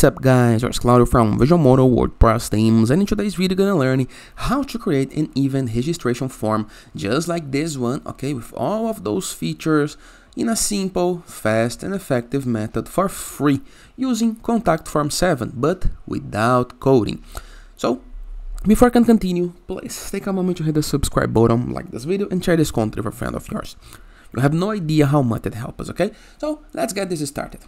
What's up guys, it's Claudio from Visualmodo WordPress themes and in today's video gonna learn how to create an event registration form just like this one, okay, with all of those features in a simple, fast and effective method for free using Contact Form 7 but without coding. So before I can continue, please take a moment to hit the subscribe button, like this video and share this content with a friend of yours. You have no idea how much it helps us, okay? So let's get this started.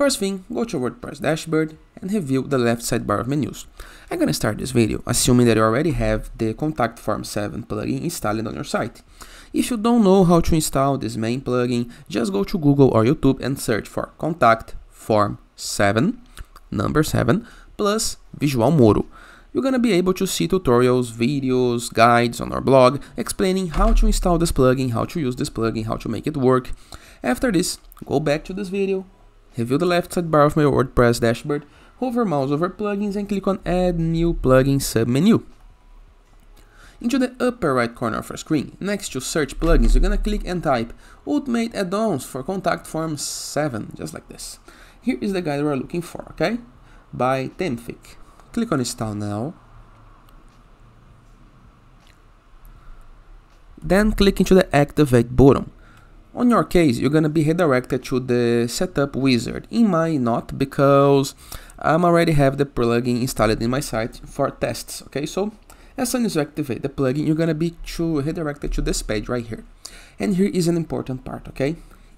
First thing, go to WordPress dashboard and review the left sidebar of menus. I'm gonna start this video assuming that you already have the Contact Form 7 plugin installed on your site. If you don't know how to install this main plugin, just go to Google or YouTube and search for Contact Form 7, number 7, plus Visual Visualmodo. You're gonna be able to see tutorials, videos, guides on our blog explaining how to install this plugin, how to use this plugin, how to make it work. After this, go back to this video, Review the left sidebar of my WordPress dashboard, hover mouse over plugins and click on add new plugin submenu. Into the upper right corner of your screen, next to search plugins, you're gonna click and type Ultimate add-ons for Contact Form 7, just like this. Here is the guide we're looking for, okay? By Themefic. Click on install now. Then click into the activate button. On your case, you're going to be redirected to the setup wizard. In my not, because I'm already have the plugin installed in my site for tests. Okay, so as soon as you activate the plugin, you're going to be to redirected to this page right here. And here is an important part, okay?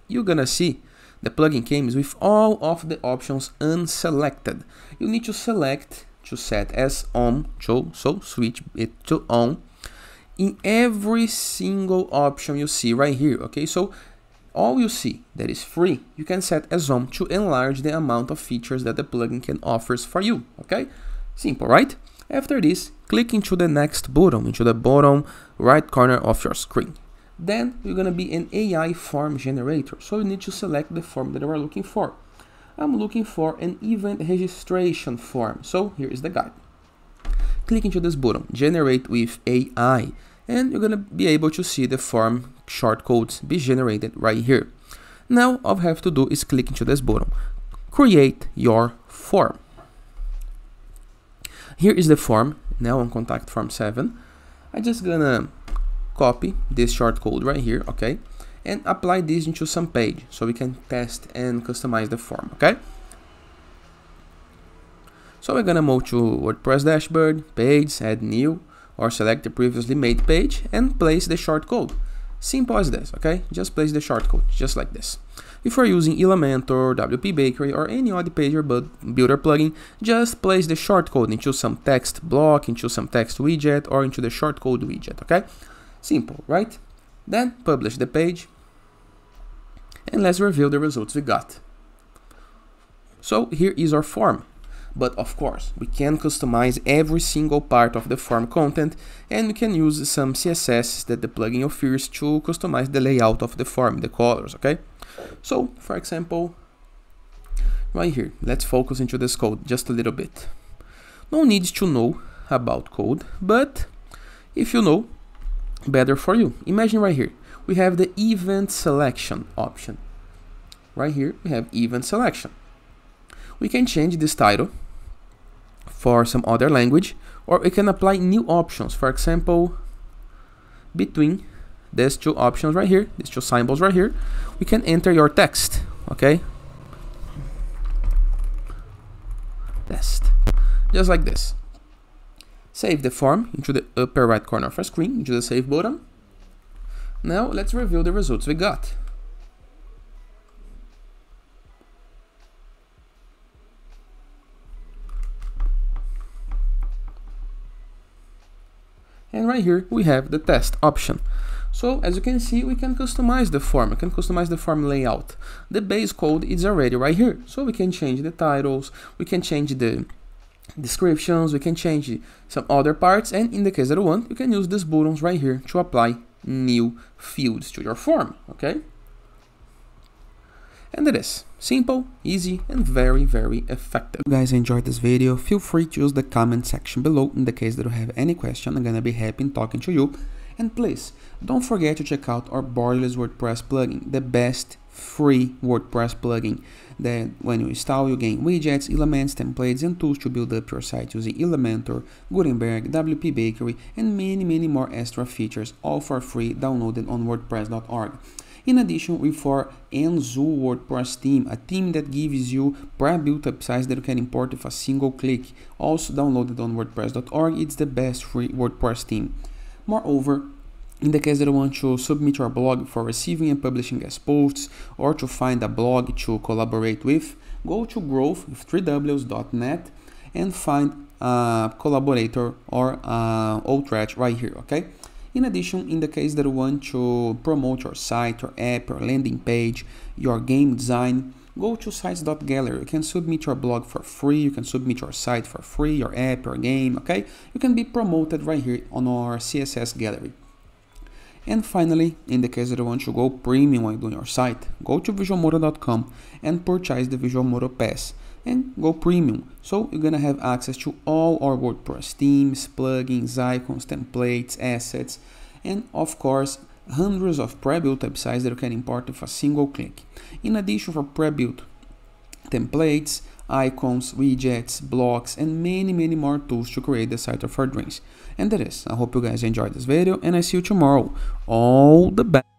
You're going to see the plugin comes with all of the options unselected. You need to select to set as on, so, so switch it to on in every single option you see right here okay? So all you see that is free you can set as on to enlarge the amount of features that the plugin can offers for you okay? Simple right? After this click into the next button into the bottom right corner of your screen. Then you're going to be an AI form generator so you need to select the form that you are looking for. I'm looking for an event registration form so here is the guide click into this button, generate with AI, and you're gonna be able to see the form shortcodes be generated right here. Now all I have to do is click into this button, create your form. Here is the form, now on contact form 7. I'm just gonna copy this shortcode right here, okay, and apply this into some page so we can test and customize the form, okay? So we're gonna move to WordPress dashboard, page, add new, or select the previously made page and place the shortcode. Simple as this, okay? Just place the shortcode, just like this. If you're using Elementor, WP Bakery, or any other page builder plugin, just place the shortcode into some text block, into some text widget, or into the shortcode widget, okay? Simple, right? Then publish the page, and let's review the results we got. So here is our form. But of course, we can customize every single part of the form content and we can use some CSS that the plugin offers to customize the layout of the form, the colors, okay? So, for example, right here, let's focus into this code just a little bit. No need to know about code, but if you know, better for you. Imagine right here, we have the event selection option. Right here, we have event selection. We can change this title for some other language or we can apply new options. For example between these two options right here these two symbols right here we can enter your text okay? Test. Just like this. Save the form into the upper right corner of our screen into the save button. Now let's review the results we got and right here we have the test option. So as you can see, we can customize the form, we can customize the form layout. The base code is already right here. So we can change the titles, we can change the descriptions, we can change some other parts, and in the case that we want, you can use these buttons right here to apply new fields to your form, okay? And it is simple, easy, and very, very effective. If you guys enjoyed this video, feel free to use the comment section below in the case that you have any question. I'm gonna be happy in talking to you. And please, don't forget to check out our Borderless WordPress plugin, the best free WordPress plugin that when you install you gain widgets, elements, templates and tools to build up your site using Elementor, Gutenberg, WP Bakery and many many more extra features all for free downloaded on wordpress.org. In addition, we for Enzo WordPress theme, a theme that gives you pre-built up sites that you can import with a single click. Also downloaded on wordpress.org, it's the best free WordPress theme. Moreover, in the case that you want to submit your blog for receiving and publishing guest posts or to find a blog to collaborate with, go to growth with 3ws.net and find a collaborator or a Outreach right here, okay? In addition, in the case that you want to promote your site, your app, your landing page, your game design, go to sites.gallery. You can submit your blog for free, you can submit your site for free, your app, your game, okay? You can be promoted right here on our CSS gallery. And finally, in the case that you want to go premium doing your site, go to visualmodo.com and purchase the Visualmodo Pass and go premium. So you're gonna have access to all our WordPress themes, plugins, icons, templates, assets, and of course, hundreds of pre-built websites that you can import with a single click. In addition for pre-built templates, icons, widgets, blocks, and many, many more tools to create the site of our dreams. And that is, I hope you guys enjoyed this video, and I see you tomorrow. All the best.